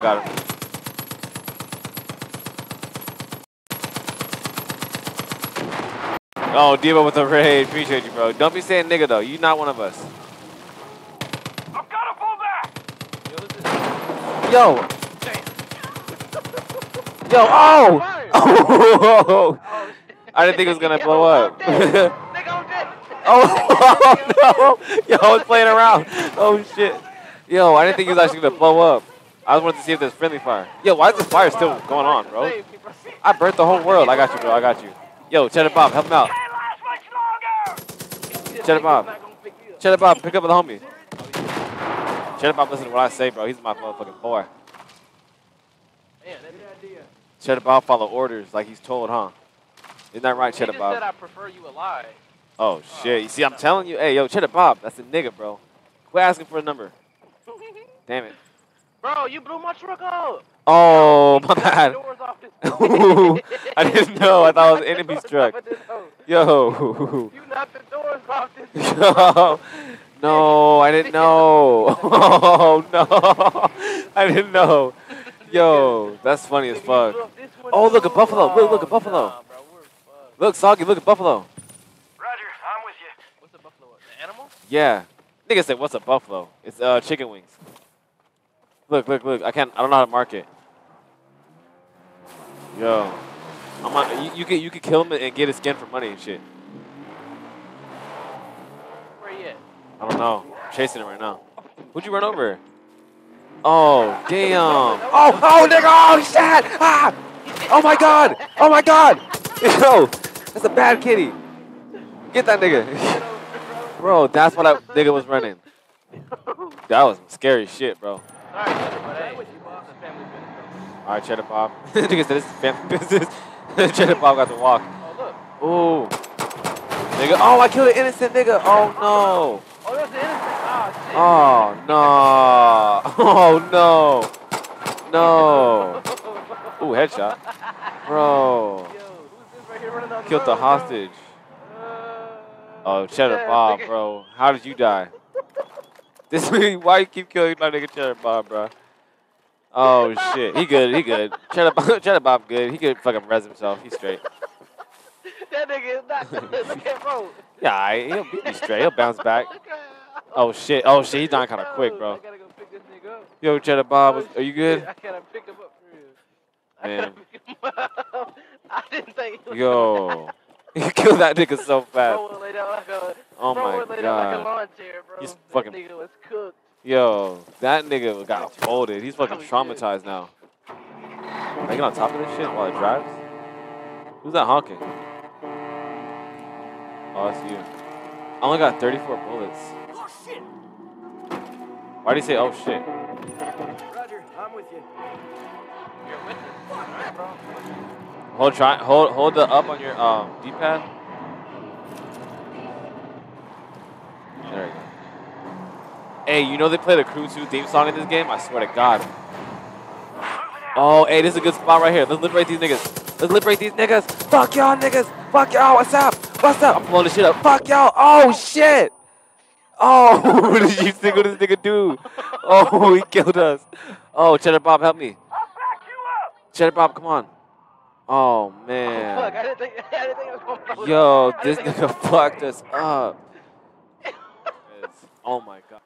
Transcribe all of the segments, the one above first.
Got him. Oh, Devo with the raid. Appreciate you, bro. Don't be saying nigga, though. You not one of us. I've got to pull back. Yo. Yo, oh! Oh! I didn't think it was going to blow up. Nigga, I'm dead. oh, no! Yo, I was playing around. Oh, shit. Yo, I didn't think he was actually going to blow up. I just wanted to see if there's friendly fire. Yo, why is this fire still going on, bro? I burnt the whole world. I got you, bro. I got you. Yo, Cheddar Bob, help him out. Can't last much longer. Cheddar Bob. Cheddar Bob, pick up the homie. Cheddar Bob, listen to what I say, bro. He's my motherfucking boy. Damn, that's the idea. Cheddar Bob follow orders like he's told, huh? Isn't that right, He Cheddar just said I prefer you alive. Oh, shit. You see, I'm telling you. Hey, yo, Cheddar Bob, that's a nigga, bro. Quit asking for a number. Damn it. Bro, you blew my truck up. Oh, my bad. Doors off this- I didn't know. I thought it was enemy's truck. Off this hoe. Yo. You knocked the doors off this. Yo. No, I didn't know. Oh, no. I didn't know. Yo, that's funny as fuck. Oh, look, a buffalo. Look, look, a buffalo. Nah, bro, we're fucked. Look, Soggy, look at Buffalo. Roger, I'm with you. What's the buffalo? The animal? Yeah. Nigga said, what's a buffalo? It's uh chicken wings. Look, look, look. I can't, I don't know how to mark it. Yo. I'm on, you, you could you could kill him and get his skin for money and shit. Where he at? I don't know. I'm chasing him right now. Who'd you run over? Oh, damn. Oh, oh, nigga. Oh, shit. Ah. Oh, my God. Oh, my God. Yo, that's a bad kitty. Get that nigga. Bro, that's what that nigga was running. That was scary shit, bro. All right, Cheddar, but hey, this is a family business, All right, Cheddar Bob. nigga said this is family business. Cheddar Bob got to walk. Oh, look. Ooh. Nigga. Oh, I killed an innocent nigga. Oh, no. Oh, that's the innocent. Ah, shit. Oh no! Oh no! No! Ooh, headshot, bro! Yo, who's this right here running down Killed the road, hostage. Uh, Oh, Cheddar Bob, bro. How did you die? This why you keep killing my nigga Cheddar Bob, bro? Oh shit, he good, he good. Cheddar Bob, Cheddar Bob good. He could fucking res himself. He's straight. That nigga is not good. Look at bro. Yeah, he'll be straight. He'll bounce back. Oh shit, oh shit, he's dying kind of quick, I bro. go pick this nigga up. Yo, Cheddar Bob, oh, was- are you good? I gotta pick him up for real. I Man. gotta pick him up. I didn't think. he was Yo, you killed that nigga so fast. Bro would lay down like a. Oh my would lay down like a god. chair, bro. He's That fucking- nigga was cooked. Yo, that nigga got folded. He's fucking traumatized now. Can I get on top of this shit while it drives? Who's that honking? Oh, that's you. I only got 34 bullets. Oh, shit. Why do you say, oh shit? Roger, I'm with you. You're with us. Hold try hold hold the up on your um D-pad. There you go. Hey, you know they play the Crew 2 theme song in this game? I swear to God. Oh, hey, this is a good spot right here. Let's liberate these niggas. Let's liberate these niggas. Fuck y'all niggas. Fuck y'all. What's up? What's up? I'm blowing this shit up. Fuck y'all. Oh shit. Oh, what did you think? This nigga do? Oh, he killed us. Oh, Cheddar Bob, help me. I'll back you up. Cheddar Bob, come on. Oh, oh Fuck, man. I didn't think. I didn't think I was gonna Yo. I this didn't think I was nigga fucked us up. Oh my god.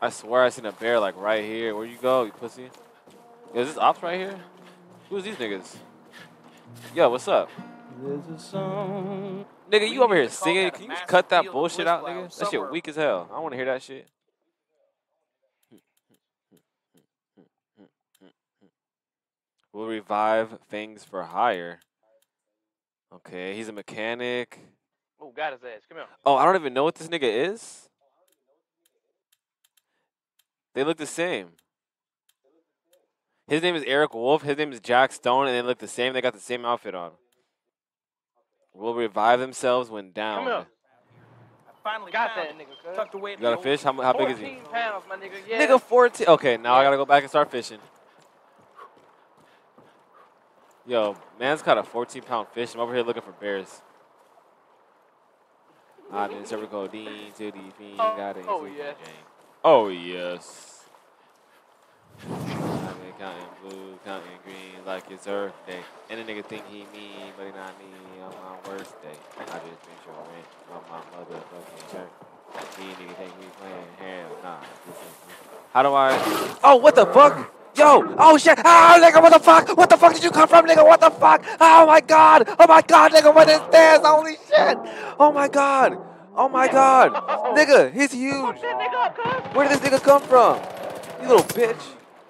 I swear I seen a bear like right here. Where you go, you pussy? Yo, is this ops right here? Who's these niggas? Yo, what's up? Nigga, you over here singing? Can you just cut that bullshit out, nigga? That shit weak as hell. I don't want to hear that shit. We'll revive things for hire. Okay, he's a mechanic. Oh, got his ass. Come here. Oh, I don't even know what this nigga is. They look the same. His name is Eric Wolf. His name is Jack Stone, and they look the same. They got the same outfit on. Will revive themselves when down. Come here. Finally Got found that nigga. Tucked away You got a fish? How, how big is he? 14 pounds, my nigga. Yeah. Nigga, 14. Okay, now I gotta go back and start fishing. Yo, man's caught a 14 pound fish. I'm over here looking for bears. Ah, I've been serving codeine to the fiend. Oh, got it. oh, yes. Oh, yes. I've been counting blue, counting green like it's Earth Day. And a nigga think he me, but he not me on my worst day. I just been sure rent on my motherfucking shirt. These niggas think we playing hell, nah. this ain't me. How do I? Oh, what the fuck? Yo! Oh shit! Oh nigga, what the fuck? What the fuck did you come from, nigga? What the fuck? Oh my god! Oh my god, nigga, what is this? Holy shit! Oh my god! Oh my god! Nigga, he's huge! Oh, fuck that nigga up, cuz. Where did this nigga come from? You little bitch!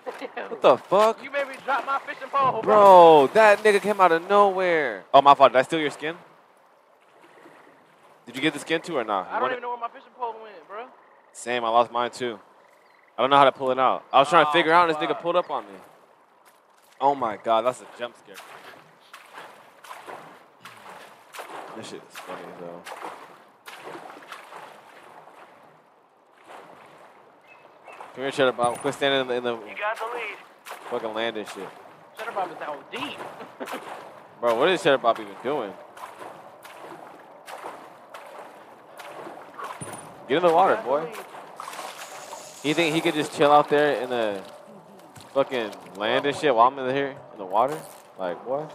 What the fuck? You made me drop my fishing pole, bro. Bro, that nigga came out of nowhere. Oh, my fault. Did I steal your skin? Did you get the skin too or not? I don't even know where my fishing pole went, bro. Same, I lost mine too. I don't know how to pull it out. I was trying to Oh, figure out and this nigga pulled up on me. Oh my god, that's a jump scare. This shit is funny though. Come here, shut up, Bob. Quit standing in the, in the You got the lead. fucking land and shit. Cheddar Bob is down deep. Bro, what is Cheddar Bob even doing? Get in the water, boy. You think he could just chill out there in the fucking land and shit while I'm in here in the water? Like, what?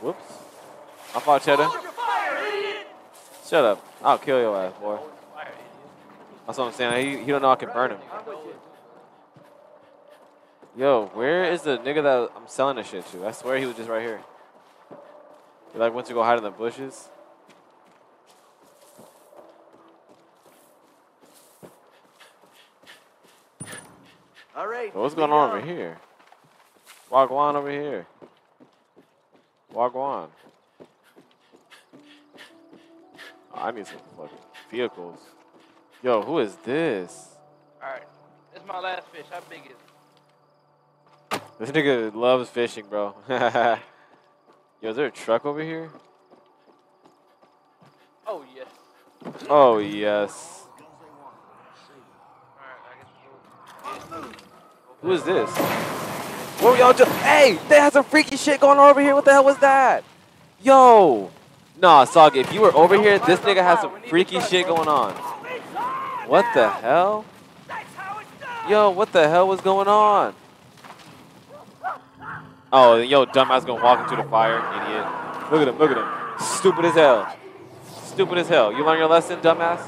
Whoops. My fault, Cheddar. Shut up. I'll kill your ass, boy. That's what I'm saying. He, he don't know I can burn him. Yo, where is the nigga that I'm selling this shit to? I swear he was just right here. He like went to go hide in the bushes. What's going on over here? Wagwan over here. Wagwan. Oh, I need some fucking vehicles. Yo, who is this? Alright. This is my last fish. How big is it? This nigga loves fishing, bro. Yo, is there a truck over here? Oh, yes. Oh, yes. Alright, I guess we'll Who is this? What were y'all doing? Hey, they had some freaky shit going on over here. What the hell was that? Yo. Nah, Sog, if you were over here, this nigga has some freaky shit going on. What the hell? Yo, what the hell was going on? Oh, yo, dumbass gonna walk into the fire, idiot. Look at him, look at him. Stupid as hell. Stupid as hell. You learn your lesson, dumbass?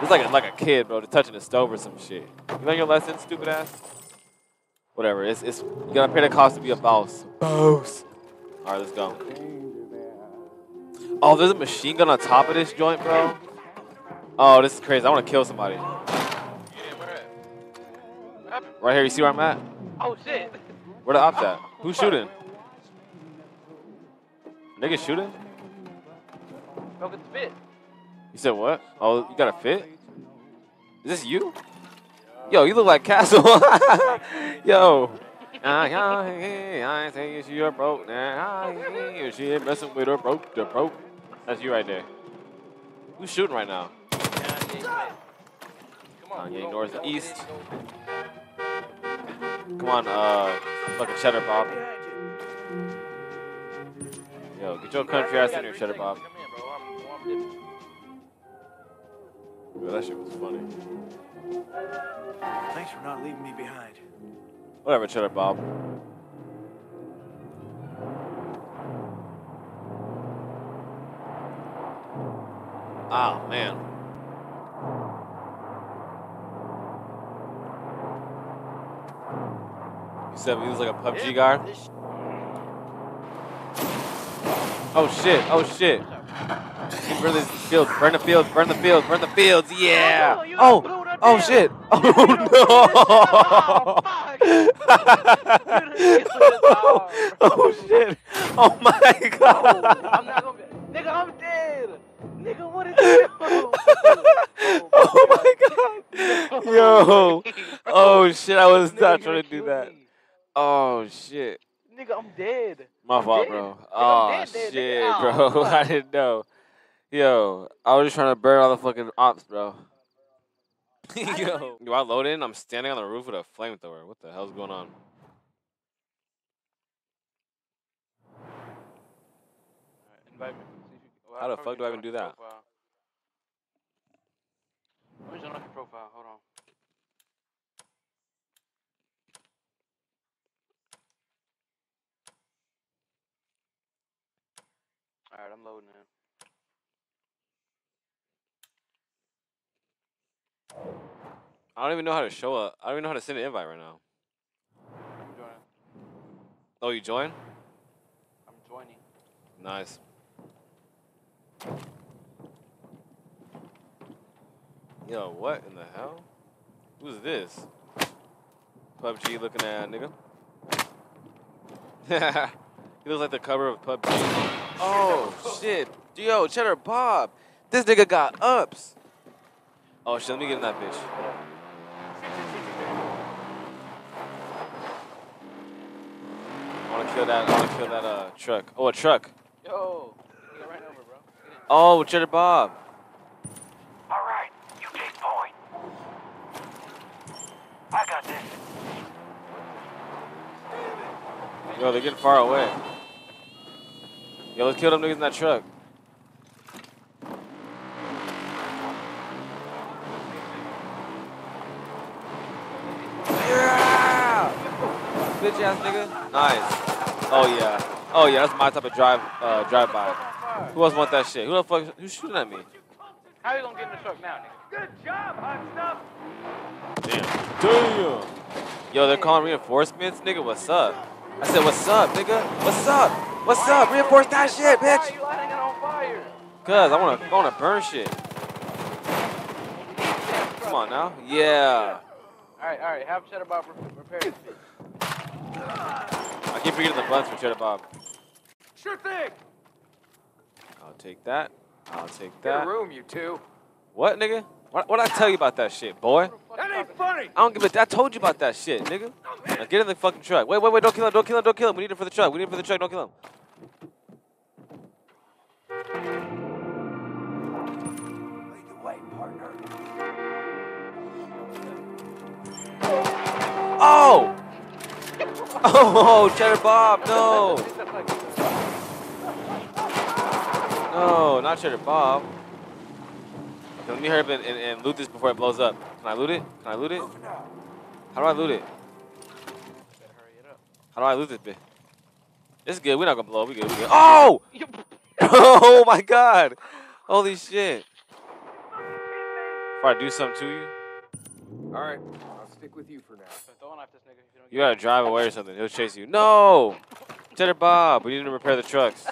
It's like a, like a kid, bro, touching the stove or some shit. You learn your lesson, stupid ass? Whatever. It's it's you gotta pay the cost to be a boss. Boss. All right, let's go. Oh, there's a machine gun on top of this joint, bro. Oh, this is crazy. I want to kill somebody. Yeah, where at? What happened? Right here. You see where I'm at? Oh, shit. Where the ops at? Who's shooting? Nigga shooting? Go get the fit. You said what? Oh, you got a fit? Is this you? Yo, you look like Castle. Yo. I think you're broke now. She ain't messing with her broke the broke. That's you right there. Who's shooting right now? Kanye West. Come on. Kanye north, go, east. Come on, uh, fucking Cheddar Bob. Yo, get your country ass in here, Cheddar Bob. Bro. I'm, I'm dipping. Yo, that shit was funny. Thanks for not leaving me behind. Whatever, Cheddar Bob. Oh, man. You said he was like a PUBG guy? Oh shit, oh shit. Burn the fields, burn the fields, burn the fields, burn the fields, yeah! Oh, you Oh, blew oh damn- shit! Oh, Oh no! Oh, oh shit! Oh my god! I'm not gonna be. Nigga, I'm dead. Nigga, what is this? oh my oh, god! Oh, Yo! Oh shit! I was Nigga, not trying to do that. me. Oh shit! Nigga, I'm dead. My I'm fault, dead. bro. Nigga, Oh dead, dead, shit, bro! I didn't know. Yo, I was just trying to burn all the fucking ops, bro. Yo, do I load in? I'm standing on the roof with a flamethrower. What the hell's going on? Alright, invite me. See if you, Well, How the fuck do I even do that? profile. Let me join your profile. Hold on. Alright, I'm loading in. I don't even know how to show up. I don't even know how to send an invite right now. I'm joining. Oh, you join? I'm joining. Nice. Yo, what in the hell? Who's this? PUBG looking at nigga. he looks like the cover of PUBG. Oh shit. Yo, Cheddar Bob. This nigga got ups. Oh shit, let me get in that bitch. I wanna kill that I wanna kill that uh truck. Oh a truck. Yo! Get right over, bro. Oh, Cheddar Bob. All right, you take point. I got this. Yo, they're getting far away. Yo, let's kill them niggas in that truck. Bitch ass nigga. Nice. Oh yeah. Oh yeah, that's my type of drive uh drive by. Who else want that shit? Who the fuck who's shooting at me? How you gonna get in the truck now, nigga? Good job, hot stuff. Damn. Damn. Yo, they're calling reinforcements? Nigga, what's up? I said, what's up, nigga? What's up? What's up? Reinforce that shit, bitch. you lighting it on fire? Cuz I wanna I wanna burn shit. Come on now. Yeah. Alright, alright. Have Cheddar Bob re- repair this bitch. I keep forgetting the buttons for Cheddar Bob. Sure thing. I'll take that. I'll take that. Get a that. room, you two. What, nigga? What what I tell you about that shit, boy? That ain't funny. I don't give a I told you about that shit, nigga. Now get in the fucking truck. Wait, wait, wait, don't kill him, don't kill him, don't kill him. We need it for the truck. We need it for the truck, don't kill him. Lead the way, partner. Oh! Oh, Cheddar Bob, no! No, not Cheddar Bob. Okay, let me hurry up and, and, and loot this before it blows up. Can I loot it? Can I loot it? How do I loot it? Better hurry it up. How do I loot this bitch? It's good. We're not gonna blow. We good. We good. Oh! oh my god! Holy shit! If I do something to you, All right, I'll stick with you for now. Throw a knife this nigga if you gotta drive away or something. He'll chase you. No! Cheddar Bob, we need to repair the trucks.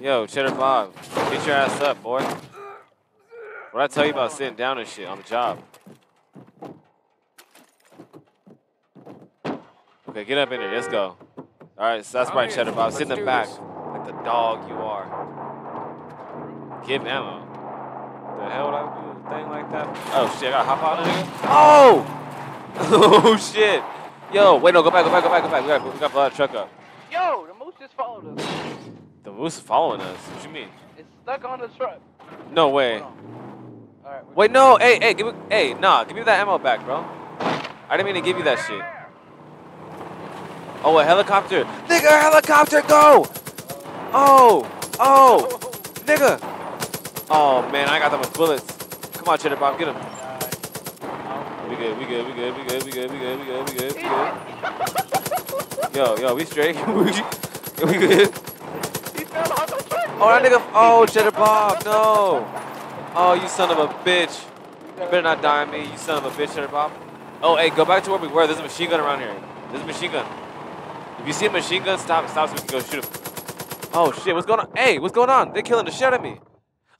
Yo, Cheddar Bob, get your ass up, boy. What I tell you about sitting down and shit on the job? Okay, get up in there. Let's go. All right, so that's right. Cheddar Bob. Sit in the back this. like the dog you are. Give ammo. The hell would I do a thing like that? Oh shit! I gotta hop out of here? Oh! Oh shit! Yo, wait, no, go back, go back, go back, go back. We gotta, we blow that truck up. Yo, the moose just followed us. The moose is following us. What you mean? It's stuck on the truck. No way. Alright, Wait, no. Hey, hey, give me, hey, nah, give me that ammo back, bro. I didn't mean to give you that shit. Oh, a helicopter. Nigga, helicopter, go! Oh, oh, nigga. Oh, man, I got them with bullets. Come on, Cheddar Bob, get him. We good, we good, we good, we good, we good, we good, we good, we good, we good. Yo, yo, we straight. we good. He fell on the truck. Oh, that nigga. Oh, Cheddar Bob, no. Oh, you son of a bitch. You better not die on me, you son of a bitch, Cheddar Bob. Oh, hey, go back to where we were. There's a machine gun around here. There's a machine gun. If you see a machine gun, stop, stop so we can go shoot him. Oh, shit, what's going on? Hey, what's going on? They're killing the shit out of me.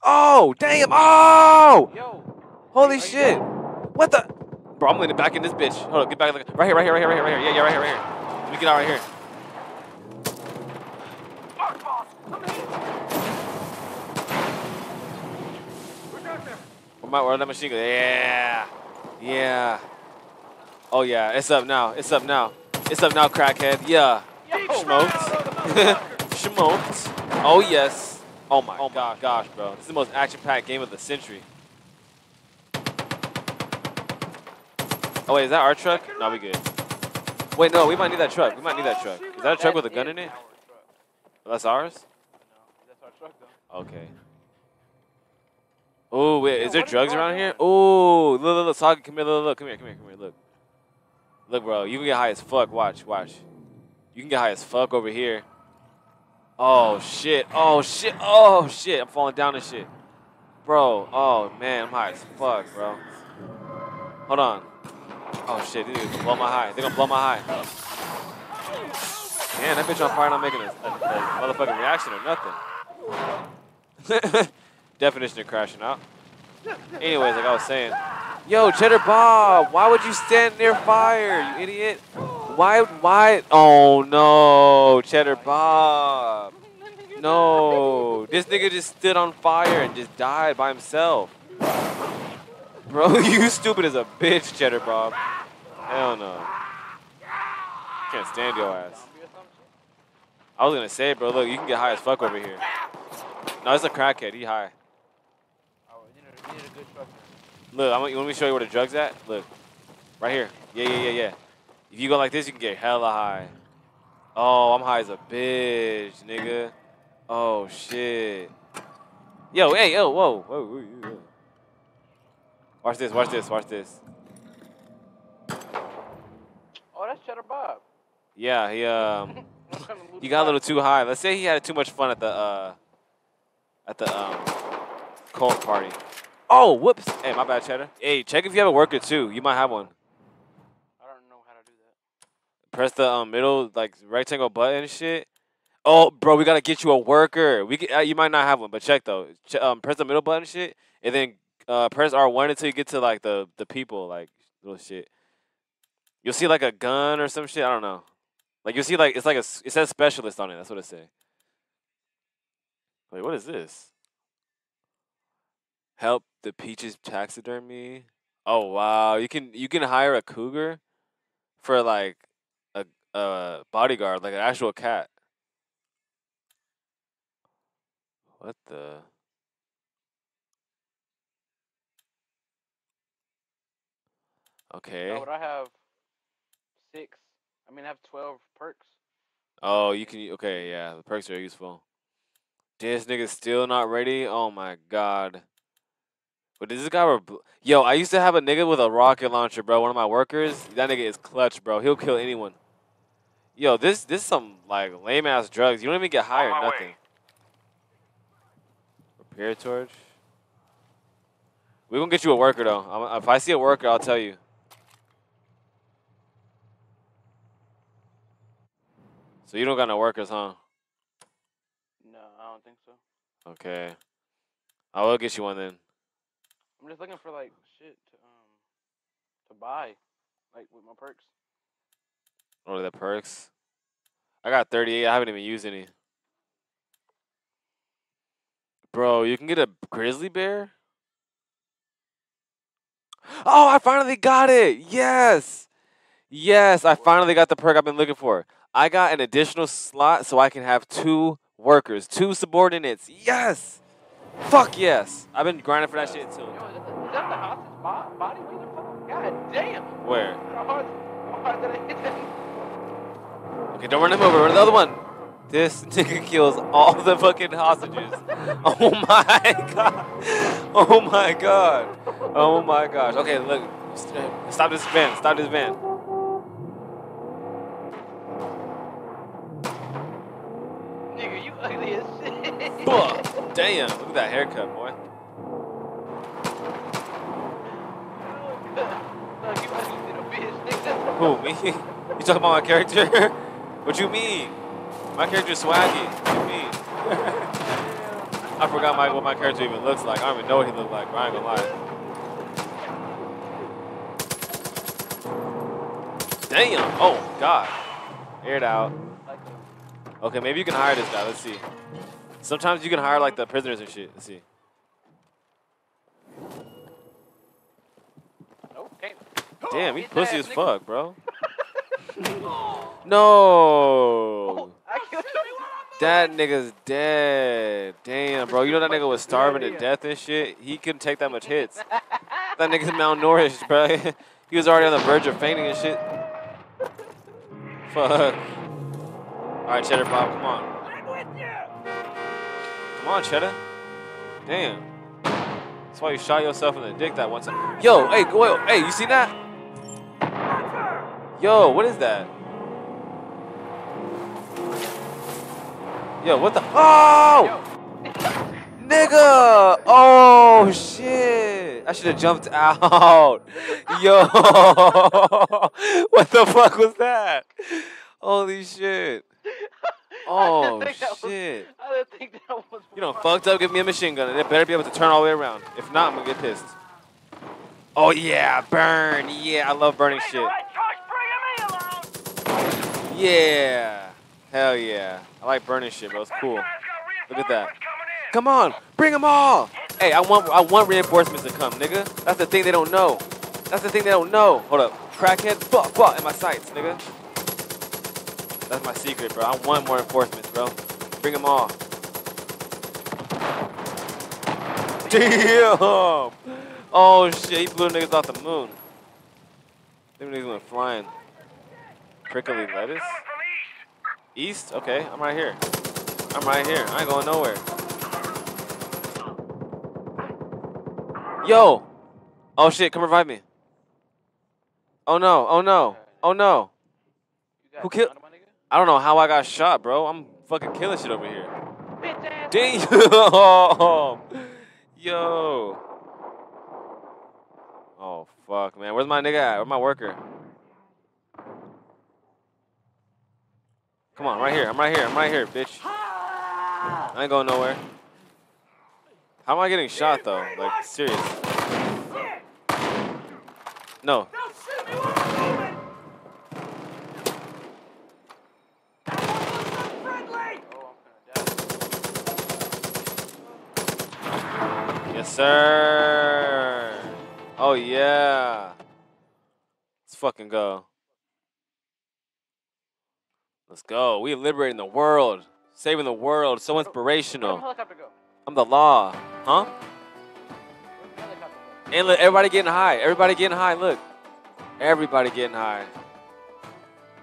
Oh, damn. Oh! Yo, Holy shit. What the? Bro, I'm leaning back in this bitch. Hold up, get back. Right here, right here, right here, right here, right here. Yeah, yeah, right here, right here. Let me get out right here. Fuck, boss. I'm hit. Who's out there? Where my where that machine gun? Yeah. Yeah. Oh yeah, it's up now. It's up now. It's up now, crackhead. Yeah. Smoked. Smoked. Oh yes. Oh my, oh my gosh, bro. This is the most action-packed game of the century. Oh wait, is that our truck? No, we good. Wait, no, we might need that truck. We might need that truck. Is that a truck with a gun in it? That's ours? No, that's our truck. Okay. Oh wait, is there drugs around here? Oh, look, look, look, come here, look, look, come here, come here, come here, look. Look, bro, you can get high as fuck. Watch, watch. You can get high as fuck over here. Oh shit! Oh shit! Oh shit! I'm falling down and shit, bro. Oh man, I'm high as fuck, bro. Hold on. Oh shit! dude, blow my high. They gonna blow my high. Man, that bitch on fire not making a, a, a motherfucking reaction or nothing. Definition of crashing out. Anyways, like I was saying, yo, Cheddar Bob, why would you stand near fire, you idiot? Why, why? Oh no, Cheddar Bob. No, this nigga just stood on fire and just died by himself. Bro, you stupid as a bitch, Cheddar Bob. Hell no. Can't stand your ass. I was gonna say, bro, look, you can get high as fuck over here. No, it's a crackhead. He high. Look, I'm, you want me to show you where the drug's at? Look, right here. Yeah, yeah, yeah, yeah. If you go like this, you can get hella high. Oh, I'm high as a bitch, nigga. Oh shit. Yo, hey, yo, whoa, whoa, whoa, whoa. Watch this, watch this, watch this. Oh, that's Cheddar Bob. Yeah, he um, I'm trying to loot he got a little too high. Let's say he had too much fun at the uh, at the um, cold party. Oh, whoops. Hey, my bad, Cheddar. Hey, check if you have a worker too. You might have one. I don't know how to do that. press the um, middle like rectangle button and shit. Oh, bro, we gotta get you a worker. We uh, you might not have one, but check though. Ch- um, press the middle button and shit, and then uh, press R one until you get to like the the people like little shit. You'll see like a gun or some shit. I don't know. Like you'll see like it's like a it says specialist on it. That's what it say. Wait, what is this? Help the peaches taxidermy. Oh wow, you can you can hire a cougar for like a a bodyguard, like an actual cat. What the? Okay. But I have six. I mean, I have 12 perks. Oh, you can. Okay, yeah, the perks are useful. This nigga's still not ready. Oh my god. But does this guy were Yo, I used to have a nigga with a rocket launcher, bro. One of my workers. That nigga is clutch, bro. He'll kill anyone. Yo, this this some like lame ass drugs. You don't even get high or my way. nothing. Repair torch. We gonna get you a worker though. I'm, if I see a worker, I'll tell you. So you don't got no workers, huh? No, I don't think so. Okay. I will get you one then. I'm just looking for like shit to um to buy, like with my perks. Or the perks. I got 38. I haven't even used any. Bro, you can get a grizzly bear? Oh, I finally got it. Yes. Yes, I finally got the perk I've been looking for. I got an additional slot so I can have two workers, two subordinates. Yes. Fuck yes. I've been grinding for that shit too. Yo, is that, the, is that the hostage bo- body? What the fuck? God damn! Where? How hard, how hard did I hit that? Okay, don't run him over. Run the other one. This nigga kills all the fucking hostages. Oh my god. Oh my god. Oh my gosh. Okay, look. Stop this van. Stop this van. Nigga, you ugly. Fuck. Damn. Look at that haircut, boy. Who, me? You talking about my character? what you mean? My character's swaggy. What you mean? I forgot my, what my character even looks like. I don't even know what he looked like, but I ain't gonna lie. Damn. Oh, God. Air it out. Okay, maybe you can hire this guy. Let's see. Sometimes you can hire like the prisoners and shit. Let's see. Okay. Damn, he's Bitch pussy as nigga. fuck, bro. no. That nigga's dead. Damn, bro. You know that nigga was starving to death and shit? He couldn't take that much hits. That nigga's malnourished, bro. he was already on the verge of fainting and shit. Fuck. Alright, Cheddar Bob, come on. I'm with you. Come on, Cheddar. Damn. That's why you shot yourself in the dick that one time. Yo, hey, go, hey, you see that? Yo, what is that? Yo, what the? Oh! Nigga! Oh, shit! I should have jumped out. Yo! what the fuck was that? Holy shit. Oh, that was- shit. I didn't think that was. You know, fucked up, give me a machine gun, and it better be able to turn all the way around. If not, I'm gonna get pissed. Oh yeah, burn. Yeah, I love burning shit. right choice bringing me along. Yeah. Hell yeah. I like burning shit, bro. It's cool. This guy's got Look at that. reinforcements coming in. Come on, bring them all. Hey, I want I want reinforcements to come, nigga. That's the thing they don't know. That's the thing they don't know. Hold up. Crackhead, fuck, fuck, in my sights, nigga. That's my secret, bro. I want more reinforcements, bro. Bring them all. Damn! Oh shit, he blew niggas off the moon. Them niggas went flying. Prickly lettuce? East. East? Okay, I'm right here. I'm right here. I ain't going nowhere. Yo! Oh shit, come revive me. Oh no, oh no, oh no. Who killed- I don't know how I got shot, bro. I'm fucking killing shit over here. Damn! Yo! Oh fuck, man. Where's my nigga at? Where's my worker? Come on, right here. I'm right here. I'm right here, bitch. I ain't going nowhere. How am I getting shot though? Like serious? No. Don't shoot me while I'm moving. Friendly. Oh, I'm gonna die. Yes, sir. Oh yeah. Let's fucking go. Let's go. We are liberating the world, saving the world. So inspirational. helicopter go? I'm the law, huh? Where'd the helicopter go? And look, everybody getting high. Everybody getting high. Look, everybody getting high.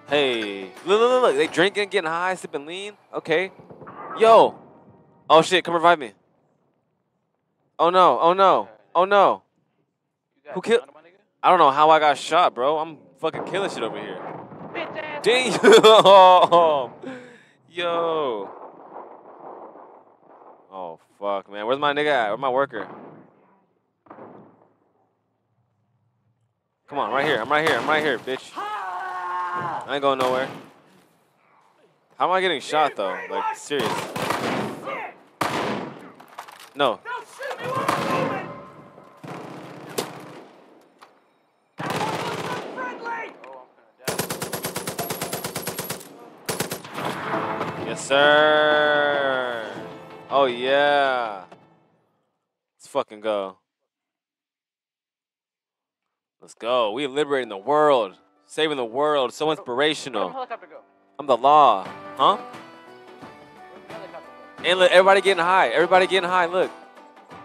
Hey, look, look, look, look. They drinking, getting high, sipping lean. Okay. Yo. Oh shit! Come revive me. Oh no! Oh no! Oh no! Who killed- none of my nigga? I don't know how I got shot, bro. I'm fucking killing shit over here. Damn! Yo. Oh fuck, man. Where's my nigga at? Where's my worker? Come on, right here. I'm right here. I'm right here, bitch. I ain't going nowhere. How am I getting shot though? Like serious? No. Don't shoot me while I'm moving. Friendly. Oh, I'm gonna Oh, die. Yes, sir. Oh yeah. Let's fucking go. Let's go. We are liberating the world, saving the world. So Where'd the inspirational. helicopter go? I'm the law, huh? And look, everybody getting high. Everybody getting high. Look,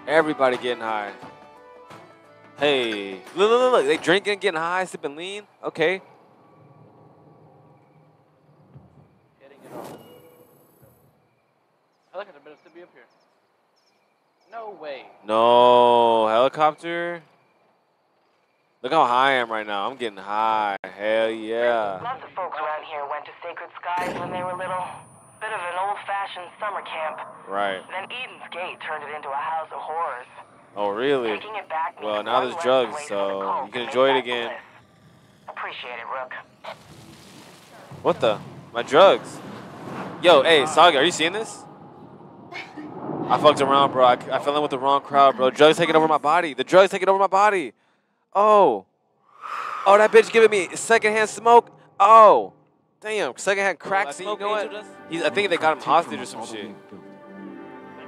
everybody getting high. Hey, look, look, look, look. They drinking, getting high, sipping lean. Okay. Getting it on. Helicopter better still be up here. No way. No helicopter. Look how high I am right now. I'm getting high. Hell yeah. Lots of folks around here went to Sacred Skies when they were little. Bit of an old-fashioned summer camp. Right. Then Eden's Gate turned it into a house of horrors. Oh, really? Taking it back Well, now there's drugs, so you can enjoy it again. bliss. Appreciate it, Rook. What the? My drugs. Yo, hey, Saga, are you seeing this? I fucked around, bro. I, I fell in with the wrong crowd, bro. Drugs taking over my body. The drugs taking over my body. Oh. Oh, that bitch giving me secondhand smoke. Oh. Damn, secondhand crack smoke. You know what? He's, I think they got him hostage or some shit. I think,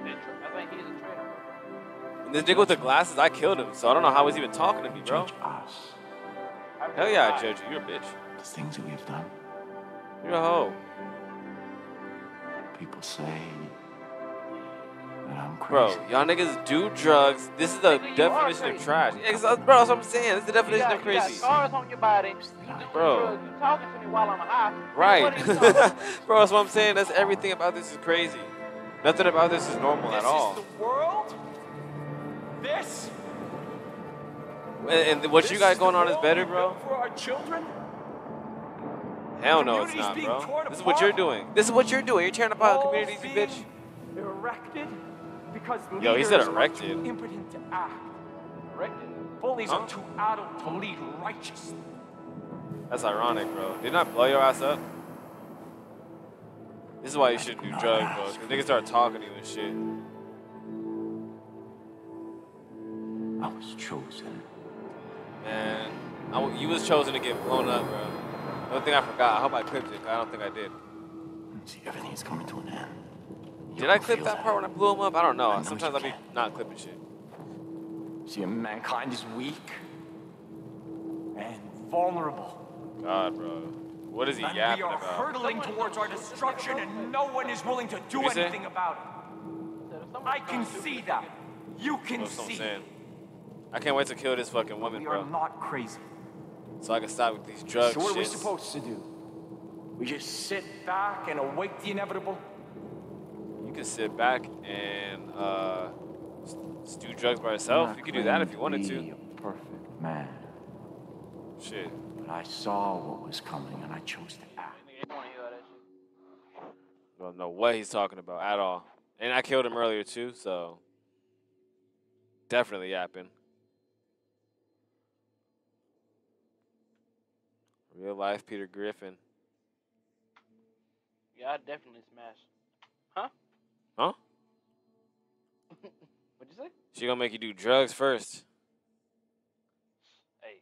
they tra- I think he's a traitor, bro. And this nigga with the glasses, I killed him, so I don't know how he's even talking to me, bro. Judge us, Hell yeah, I judge you. You're a bitch. the things that we've done. You're a hoe. People say that I'm Bro, crazy. y'all niggas do drugs. This is the Nigga, definition of trash. Yeah, 'cause, uh, bro, that's what I'm saying. This is the You definition got, of you got crazy. scars on your body. You do Bro. drugs. You talking to me while I'm high. Right. What are you talking bro, that's what I'm saying. That's everything about this is crazy. Nothing about this is normal This at all. is the world? This? And, and what you This got going on is better, bro. For our children? Hell no, it's Communities not, being bro. torn This is what you're apart. doing. This is what you're doing. You're tearing apart All communities, you being bitch. Erected because Yo, he said leaders are erected. impotent to act. Erected. Bullies Huh? are too adult to lead righteously. That's ironic, bro. Didn't I blow your ass up? This is why you shouldn't do drugs, bro. Because niggas start talking to you and shit. I was chosen. Man, I you was chosen to get blown up, bro. The only thing I forgot, I hope I clipped it, I don't think I did. See, everything's coming to an end. Did I clip that part when I blew him up? I don't know. I know Sometimes you I be not clipping shit. See, mankind is weak and vulnerable. God, bro. What is he And we are about? hurtling towards our destruction, and no one is willing to do What'd say? anything about it. I can see that. You can That's see. I can't wait to kill this fucking woman, We are bro. not crazy. So I can stop with these drugs So what are we supposed to do? We just sit back and await the inevitable? You can sit back and uh, s- s- do drugs by yourself. You could do that if you wanted to. a perfect man, Shit. but I saw what was coming and I chose to act. Nigga, you wanna hear all that shit. Don't know what he's talking about at all. And I killed him earlier too, so definitely yapping. Real life Peter Griffin. Yeah, I definitely smashed. Huh? Huh? What'd you say? She gonna make you do drugs first. Hey,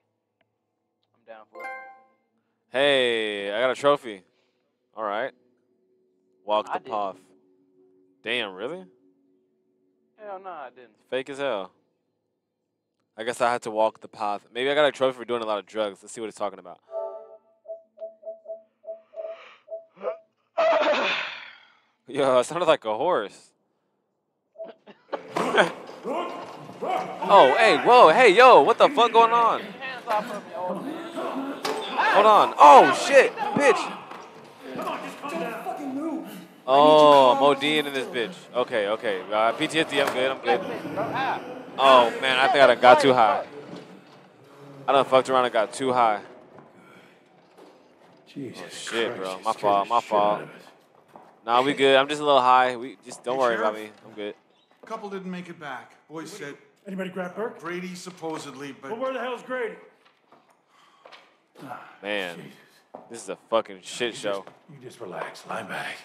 I'm down for it. Hey, I got a trophy. All right. Walk I the didn't. path. Damn, really? Hell no, I didn't. Fake as hell. I guess I had to walk the path. Maybe I got a trophy for doing a lot of drugs. Let's see what it's talking about. Yo, it sounded like a horse. oh, hey, whoa, hey, yo, what the fuck going on? Hands off of me, old. Hold on. Oh, shit, bitch. Oh, I'm ODing in this bitch. Okay, okay. Uh, PTSD, I'm good, I'm good. Oh, man, I think I done got too high. I done fucked around and got too high. Jesus shit, bro. My fault, my fault. Nah, we good. I'm just a little high. We just don't Hey, worry about me. I'm good. Couple didn't make it back. Boys said Anybody grab Burke? Grady supposedly, but Well, where the hell's Grady? Man, this is a fucking shit show. You just relax, lie back.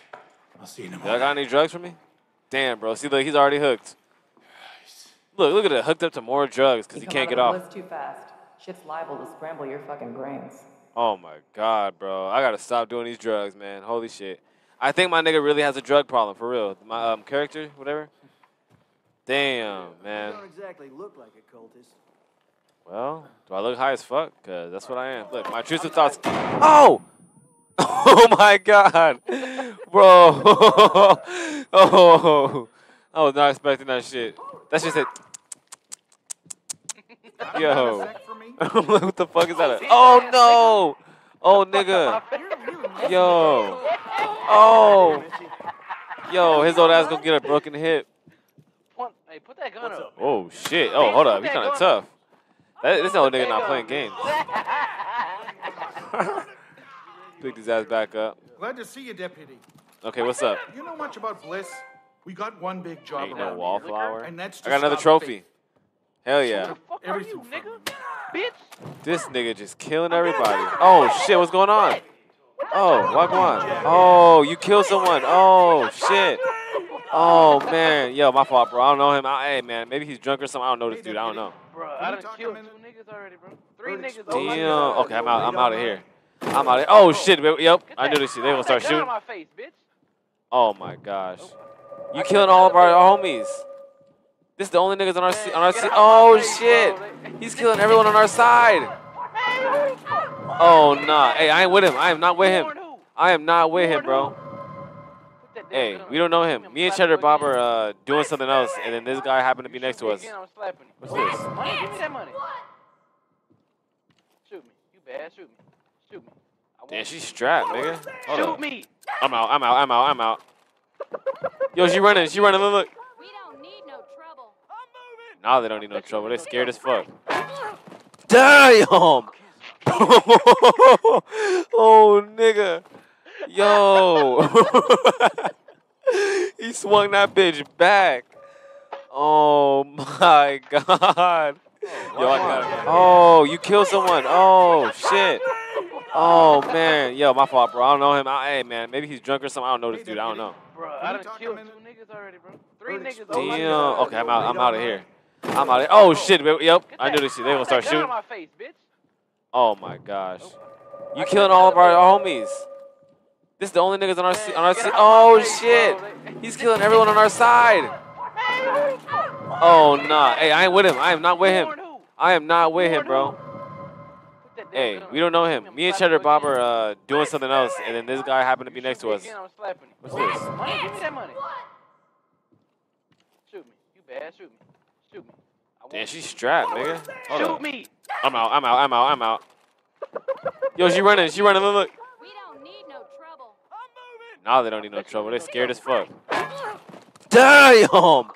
I'll see you in the Y'all got any drugs for me? Damn, bro. See, look, he's already hooked. Look, look at it. Hooked up to more drugs because he come can't out get of off. the woods too fast. Shit's liable to scramble your fucking brains. Oh my god, bro. I gotta stop doing these drugs, man. Holy shit. I think my nigga really has a drug problem, for real. My um, character, whatever. Damn, man. don't exactly look like a cultist. Well, do I look high as fuck? Cause that's what I am. Look, my intrusive thoughts. Oh! Oh my god, bro! oh, I was not expecting that shit. That shit said. Yo, sec for me? what the fuck is that? Oh no! Oh nigga! Yo! Oh! Yo, his old ass gonna get a broken hip. Hey, put that gun up. Oh shit! Oh, hold up, he's kind of tough. That, this old nigga not playing games. Picked his ass back up. glad to see you, deputy. Okay, what's up? You know much about Bliss? We got one big job Ain't no around here, wallflower. and that's I got another trophy. fake. Hell yeah. Fuck are you, nigga? Bitch. This nigga just killing everybody. Oh shit, what's going on? Oh, walk on. Oh, you killed someone. Oh shit. Oh man, yo, my fault, bro. I don't know him. I, hey man, maybe he's drunk or something. I don't know this dude. I don't know. Bro, I we done talk a killed minute? two niggas already, bro. Three Heard niggas. it's- Oh my Damn. God. Okay, I'm out. I'm out of here. I'm out of. Oh shit. Yep, I knew this shit. They gonna put start that gun shooting. my face, bitch. Oh my gosh. Oh. You killing all of our, our homies. This is the only niggas on our se- on our Get se- out Oh shit. He's killing everyone on our side. Oh nah. Hey, I ain't with him. I am not with him. I am not with him, bro. who? Put that damn Hey, we don't know him. Me and Cheddar Bob are uh, doing something else, and then this guy happened to be next to us. Again, I'm slapping you. What's this? Give me that money. Shoot me. You bad. Shoot me. Shoot me. Damn, want she's strapped, nigga. Hold Shoot up. me. I'm out. I'm out. I'm out. I'm out. Yo, she running. She running. Look, look. We don't need no trouble. Now they don't need no trouble. They're scared as fuck. Damn! oh, nigga. Yo. he swung that bitch back. Oh my god. Yo, I got it. Oh, you killed someone. Oh, shit. Oh, man. Yo, my fault, bro. I don't know him. I, hey, man. Maybe he's drunk or something. I don't know this dude. I don't know. Bro, I you done talk a killed two niggas already, bro. Three niggas. explosives. Oh my Damn. Okay, I'm out. I'm out of here. I'm out of Oh, shit. Yep. I knew that- this shit. They gonna Put start that gun shooting. on my face, bitch. Oh my gosh. You killing all of our homies. This is the only niggas on our on our Get se- out my Oh shit. He's killing everyone on our side. Oh nah. Hey, I ain't with him. I am not with him. I am not with him, bro. who? Put that damn Hey, we don't know him. Me and Cheddar Bob are uh, doing something else, and then this guy happened to be next to us. Again, I'm slapping you. What's this? Money, give me that money. Shoot me. You bad. Shoot me. Shoot me. Damn, she's strapped, nigga. Hold Shoot me. I'm out. I'm out. I'm out. I'm out. Yo, she running. She running. Look, look. We don't need no trouble. Now they don't need no trouble. They're scared as fuck. Damn!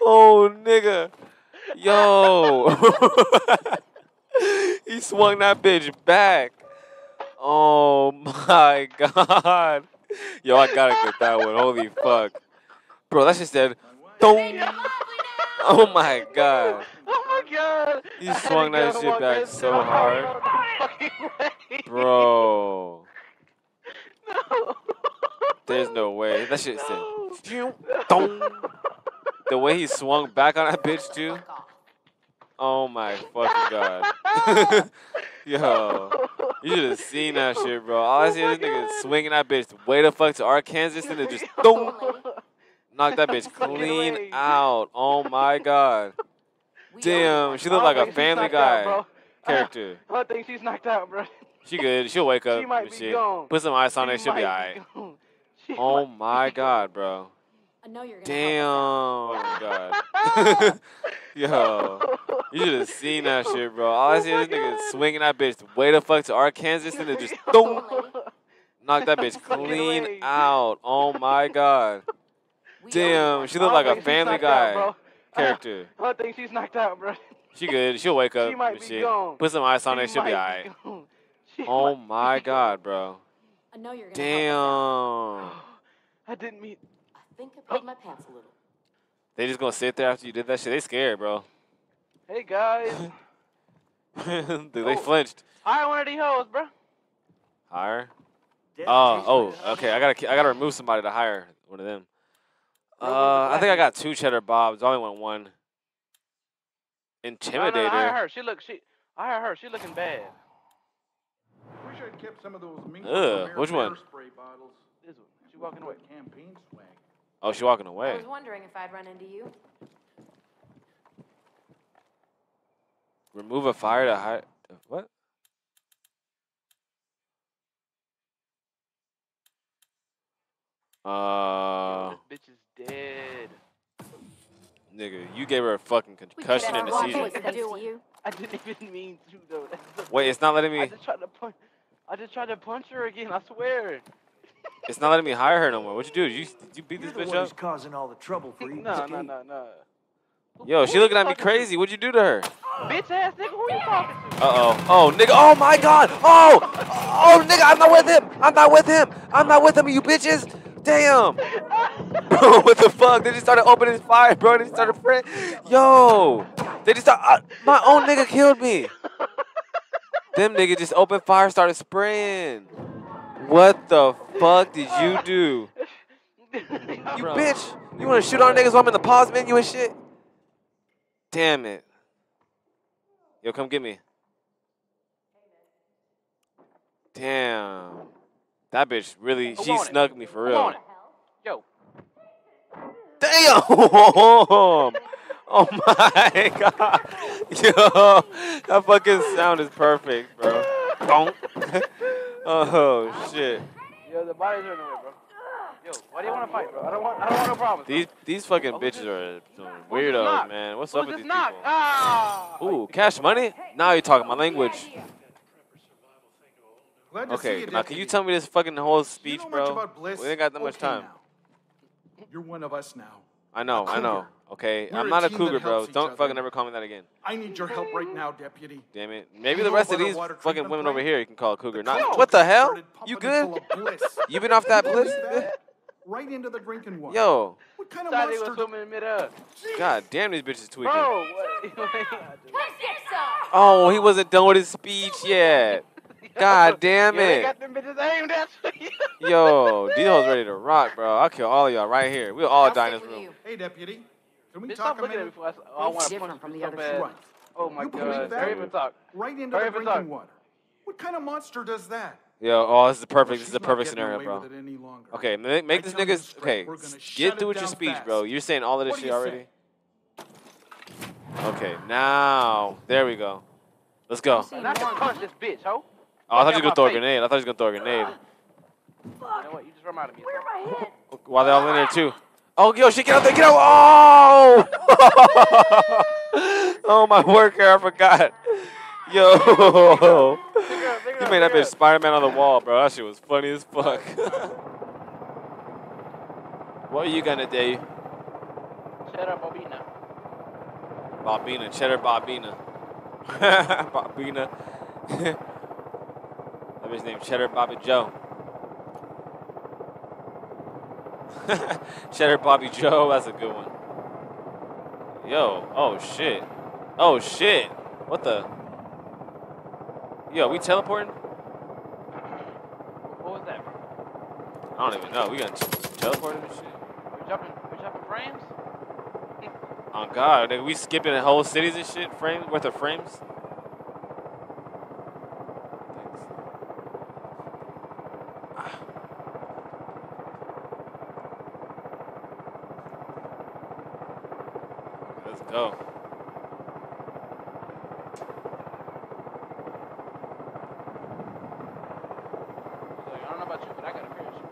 oh, nigga. Yo. he swung that bitch back. Oh my god. Yo, I gotta get that one. Holy fuck. Bro, that just said, Dong. Oh my god. Oh god. He I had to swung that shit back so hard. Bro. No. There's no way. That shit said, No. The way he swung back on that bitch, too. Oh my fucking god. Yo. You should have seen that shit, bro. All I see is this nigga swinging that bitch way the fuck to Arkansas and then just dong, knock that bitch clean out. Oh my god. Damn, she looked like a Family knocked out, Guy character. I don't think she's knocked out, bro. She good. She'll wake up She might be shit. gone. Put some ice on it. She She'll be might alright. She Oh my be god, bro. I know you're gonna Damn, oh help god. Yo, you should have seen that shit, bro. All I oh see is this nigga swinging that bitch way the fuck to Arkansas and then just dong, knock that bitch clean out. Oh my god. Damn, she looked like a Family Guy out, bro. Character. I don't think she's knocked out, bro. She good. She'll wake up She might be shit. gone. Put some ice on She it. She'll be alright. She Oh my god, bro. I know you're gonna. Damn. I didn't mean. I think I peed my pants a little. They just gonna sit there after you did that shit. They scared, bro. Hey guys, Dude, they Oh. flinched. hire one of these hoes, bro. Hire. Oh, oh, okay. I gotta, I gotta remove somebody to hire one of them. Uh, I think I got two cheddar bobs. I only want one. No, no, no, Intimidator. hire her. She look. She. I heard her. She looking bad. Wish I'd kept some of those mink Ugh, which one? bear spray bottles. This one. She walking away. Campaign swag. Oh, she walking away. I was wondering if I'd run into you. Remove a fire to hide. What? Uh, this bitch is dead. nigga, you gave her a fucking concussion and a Walk seizure. away thanks to you. I didn't even mean to though. Wait, it's not letting I me. just tried to punch. I just tried to punch her again. I swear. It's not letting me hire her no more. What you do? You, did you beat You're this the bitch one who's up? causing all the trouble for you. No, no, no, no. Who- Yo, who she looking at me talking to? crazy. What'd you do to her? Bitch ass nigga, who are you talking to? Uh oh. Oh, nigga. Oh my God. Oh. Oh, nigga. I'm not with him. I'm not with him. I'm not with him. You bitches. Damn. Bro, what the fuck? They just started opening fire, bro. They just started praying. Yo. They just start. Uh, my own nigga killed me. Them nigga just opened fire, started spraying. What the fuck did you do? You Bro. bitch. You want to shoot on niggas while I'm in the pause menu and shit? Damn it. Yo, come get me. Damn. That bitch really, Who she it? me for real. Yo. Damn! Oh my god. Yo, that fucking sound is perfect, bro. Oh shit. Yo, the body's running away, bro. Yo, why do you want to fight, bro? I don't want. I don't want no problems. bro. These these fucking Oh, bitches are some weirdos, man. What's Who's up with these knock? people? Ah. Ooh, cash money? Now you're talking my language. Glad to see Okay, you, now can you Deputy. tell me this fucking whole You speech, know much bro? about Bliss? We ain't got that much Okay time. now. You're one of us now. I know, I know. cougar. Okay, We're I'm a not a team that cougar, bro. helps each Don't other. fucking ever call me that again. I need your help right now, Deputy. Damn it. Maybe the know rest of about our these water fucking treatment women over plant? here you can call a cougar. Not what the hell? started You pumping good? full of bliss. You been off that bliss? that? Right into the drinking water. Yo, What kind of Thought he was monster? swimming in mid-air. god damn these bitches tweaking. Bro, what? Come get. Oh, he wasn't done with his speech yet. God damn it. got them bitches aimed at you. Yo, these hoes ready to rock, bro. I'll kill all of y'all right here. We'll all I'll die in this room. you. Hey, Deputy. Can we Bitch, talk stop a looking at me minute? before I, s- oh, I It's want to different punch from the other bad. Right. Oh my You god. that? Don't even talk. Right into Hurry the drinking water. What kind of monster does that? Yo, oh, this is the perfect. This is she's the perfect scenario, bro. with it any longer. Okay, make, make this niggas. straight, Okay, we're gonna shut get through with your down speech, bro. You're saying all of this shit you already. Okay, now there we go. Let's go. Oh, Not to punch this bitch, ho. Oh, I thought you were Fuck gonna out throw a my face. grenade. I thought you were gonna throw a grenade. Ah, you know what? You just reminded me of something. While they're all in there too. Oh, yo, shit, get out there, get out! Oh! oh my worker, I forgot. Yo, Pick her up, pick her you made that pick bitch. Spider-Man on the wall, bro. That shit was funny as fuck. what are you gonna do? Cheddar Bobina. Bobina, cheddar Bobina. Bobina. That bitch named Cheddar Bobby Joe. cheddar Bobby Joe, that's a good one. Yo, oh shit. Oh shit. What the? Yo, we teleporting? What was that. I don't even know. We gonna t- teleport and shit? We jumping, we jumping frames? Oh god, we skipping whole cities and shit, frames worth of frames. Thanks. Ah. Let's go. Look, I don't know about you, but I got a parachute.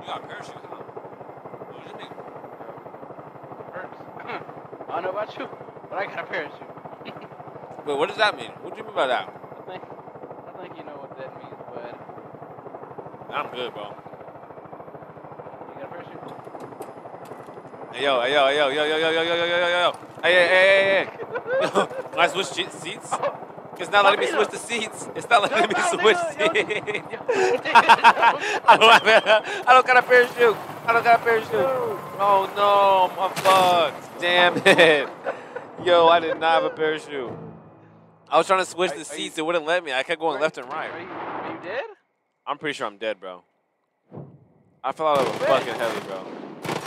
You got a parachute, huh? Oh, this nigga- Hurts. I don't know about you, but I got a parachute. Wait, what does that mean? What do you mean by that? I think, I think you know what that means, but I'm good, bro. you got a parachute? Hey yo, hey yo, yo, yo, yo, yo, yo, yo, yo, yo, yo, yo. Hey, hey, hey, hey, hey. Yo, can I switch seats? It's not letting me switch the seats. It's not letting me switch seats. Yo, I don't have a, I don't got a parachute. I don't got a parachute. Oh no, I'm fucked. Damn it. Yo, I did not have a parachute. I was trying to switch Are- the seats. you- It wouldn't let me. I kept going left and right. you, are you dead? I'm pretty sure I'm dead, bro. I fell out of a fucking heli, bro.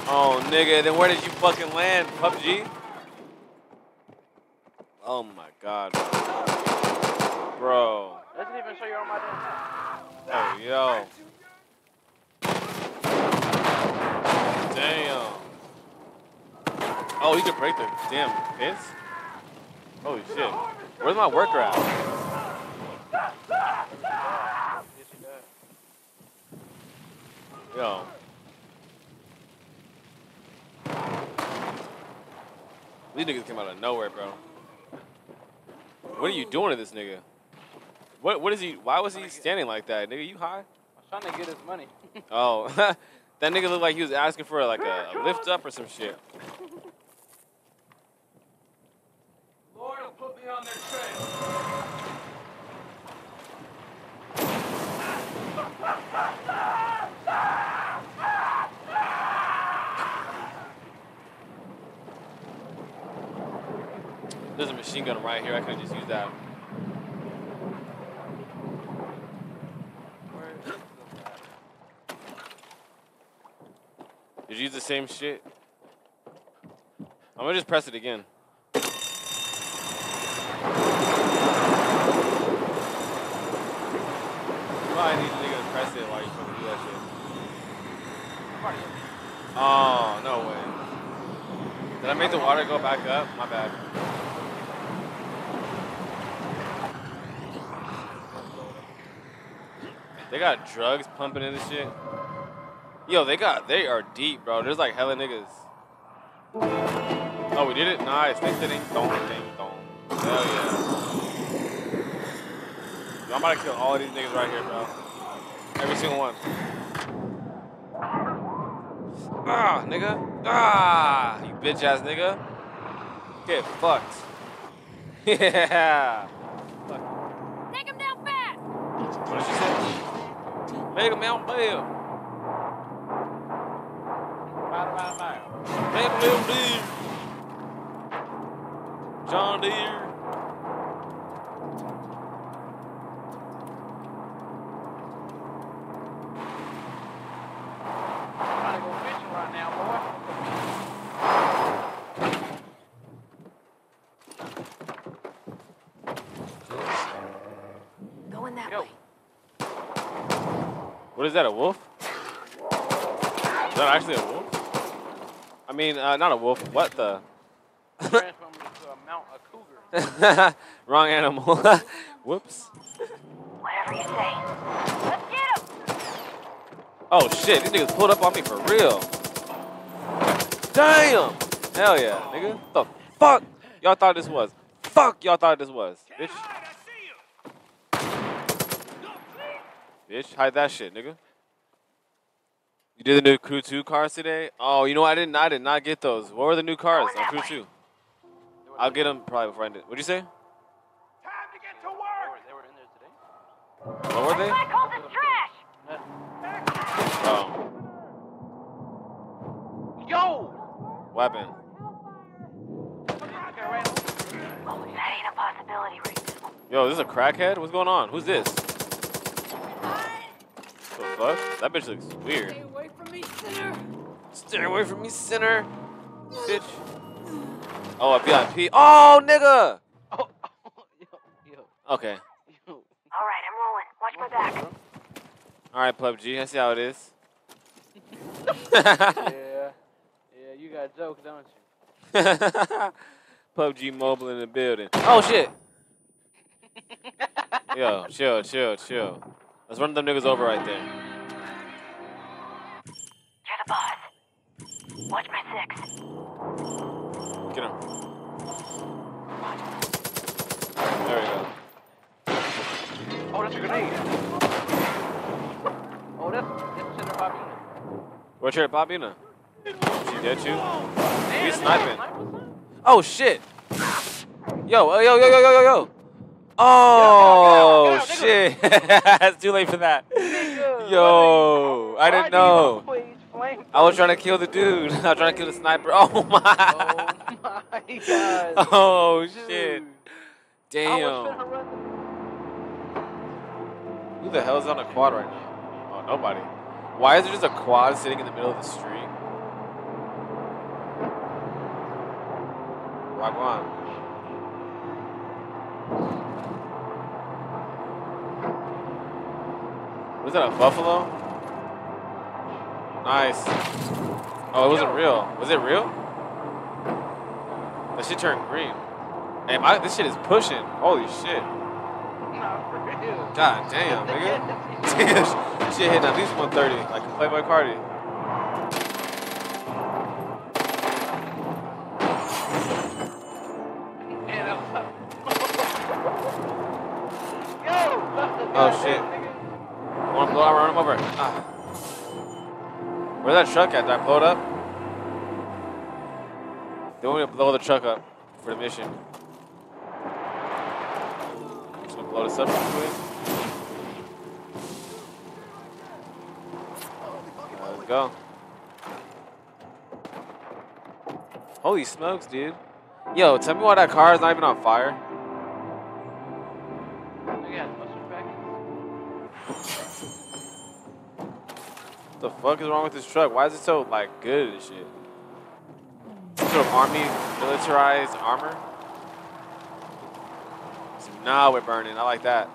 Oh, nigga, then where did you fucking land, PUBG? Oh my god, bro. Bro. Doesn't even show you on my damn Oh, yo. Damn. Oh, you can break the damn fence? Holy shit. Where's my worker at? Yo. These niggas came out of nowhere, bro. What are you doing to this nigga? What what is he why was he standing like that? Nigga, you high? I was trying to get his money. Oh, that nigga looked like he was asking for like a, a lift up or some shit. On their trail. There's a machine gun right here. I could just used that. Did you use the same shit? I'm gonna just press it again. Probably need a nigga to press it while you fucking do that shit. Oh, no way. Water go back up? My bad. They got drugs pumping in this shit. Yo, they got, they are deep, bro. There's like hella niggas. Oh, we did it? Nice. Ding, ding, ding, dong, ding, dong. Hell yeah. I'm about to kill all these niggas right here, bro. Every single one. Ah, nigga. Ah, you bitch ass nigga. Get fucked. Yeah. Fuck. Take him down fast. What did she say? Make him out bail. Make him little deer. John Deere. Trying to go fishing right now, boy. Going that Yo. way. What is that, a wolf? Is that actually a wolf? I mean, uh, not a wolf. What the? Transformed into a mount, a cougar. Wrong animal. Whoops. Whatever you say. Let's get him. Oh shit, these niggas pulled up on me for real. Damn! Hell yeah, nigga. What The fuck y'all thought this was? Fuck y'all thought this was, bitch. Bitch, hide that shit, nigga. You did the new Crew 2 cars today? Oh, you know what? I didn't. I did not get those. What were the new cars on Crew 2? I'll get them probably before I end it. What'd you say? They were, they were in there today. What were they? I call this trash. Oh, Yo! weapon. Okay. Oh, that ain't a possibility right now. Yo, this is a crackhead? What's going on? Who's this? The fuck? That bitch looks weird. Stay away from me, sinner. Stay away from me, sinner. Bitch. Oh, a VIP. Oh, nigga! Oh, yo, yo, Okay. All right, I'm rolling. Watch my back. Alright, PUBG. I see how it is. Yeah. Yeah, you got jokes, don't you? PUBG Mobile in the building. Oh, shit! Yo, chill, chill, chill. Let's run them niggas over right there. You're the boss. Watch my six. Get him. There we go. Oh, that's a grenade. Oh, that's that's Senator Bobina. Where's your Bobina? She dead too? Damn, He's that's sniping. a sniper, son. Oh shit! Yo, oh, yo, yo, yo, yo, yo, yo! Oh Get out, get out, shit! it's too late for that. Nigga, Yo, I didn't know. I was trying to kill the dude. I was trying to kill the sniper. Oh my! Oh my! my god. Oh shit! I Damn. finna Who the hell's on a quad right now? Oh, nobody. Why is there just a quad sitting in the middle of the street? Wagwan. Was that a buffalo? Nice. Oh, it wasn't real. Was it real? That shit turned green. Hey, my, this shit is pushing. Holy shit. Nah, for real. God damn, nigga. Damn, shit hitting at least 130, like a Playboi Carti. Oh, shit. Want to blow? I'll run him over. Ah. Where's that truck at? Did I blow it up? They want me to blow the truck up for the mission. Just gonna blow this up real quick. Let's go. Holy smokes, dude. Yo, tell me why that car is not even on fire. The fuck is wrong with this truck? Why is it so like good and shit? Some sort of army militarized armor? Nah, we're burning. I like that.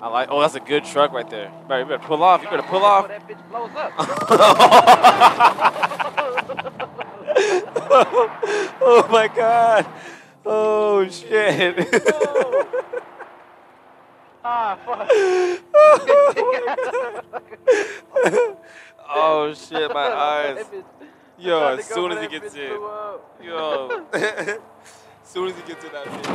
I like. Oh, that's a good truck right there. You better, you better pull off. You better pull off. That bitch blows up. oh my god. Oh shit. Ah, fuck. oh shit, my eyes. Yo, as soon as he gets in. Yo. as soon as he gets in that shit.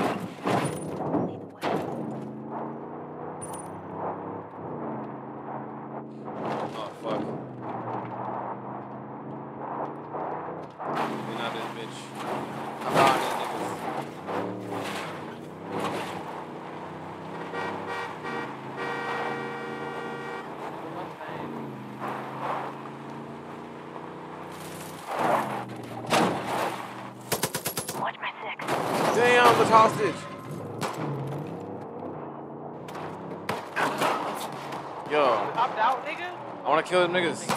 I'm out on these niggas. Watch my six. Damn, it's hostage. Yo, Opt out, nigga. I want to kill them niggas.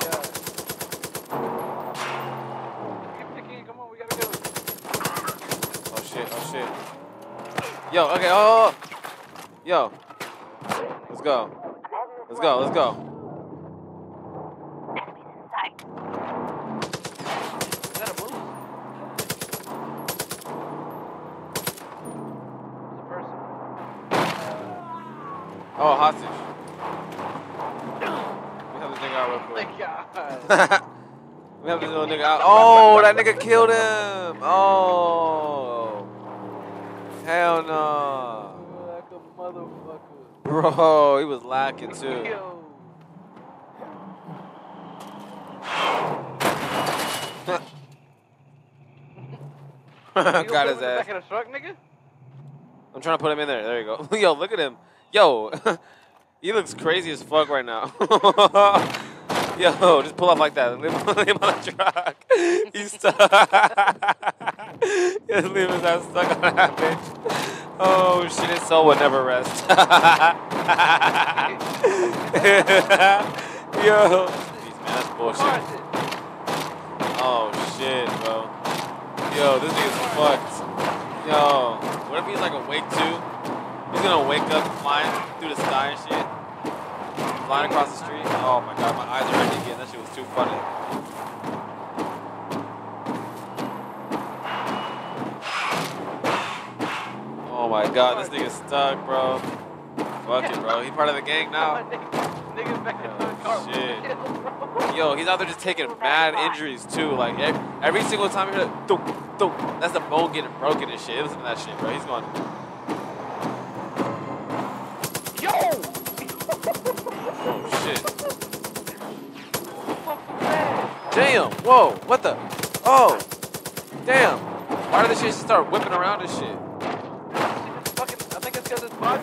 Keep picking. Come on, we gotta go. Oh shit, oh shit. Yo, okay, oh, oh, oh. Yo. Let's go. Let's go, let's go. Is that a boost? It's a person. Oh, hostage. We have this nigga out real Oh my quick. god. we have this little nigga out. Oh, that nigga killed him. Oh. Hell no. like a motherfucker. Bro, he was lacking too. Yo. You gonna Got his in ass. Back of the truck, nigga. I'm trying to put him in there. There you go. Yo, look at him. Yo, he looks crazy as fuck right now. Yo, just pull up like that. Leave him leave him on the truck. He's stuck. just leave his ass stuck on that bitch. Oh shit, his soul will never rest. Yo. Jeez, man, that's bullshit. Oh shit, bro. Yo, this nigga's fucked. Yo, what if he's like awake too? He's gonna wake up flying through the sky and shit. Flying across the street. Oh my god, my eyes are hurting again. That shit was too funny. Oh my god, this nigga's stuck, bro. Fuck it, bro. He part of the gang now. Niggas back in. Shit. Yo, he's out there just taking mad injuries too. Like every, every single time you hear that, that's the bone getting broken and shit. Listen to that shit, bro. He's going. Yo! oh shit. Damn. Whoa. What the? Oh. Damn. Why did this shit just start whipping around and shit? There.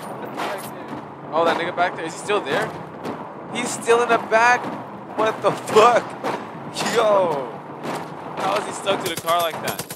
Oh, that nigga back there. Is he still there? He's still in the back? What the fuck? Yo. How is he stuck to the car like that?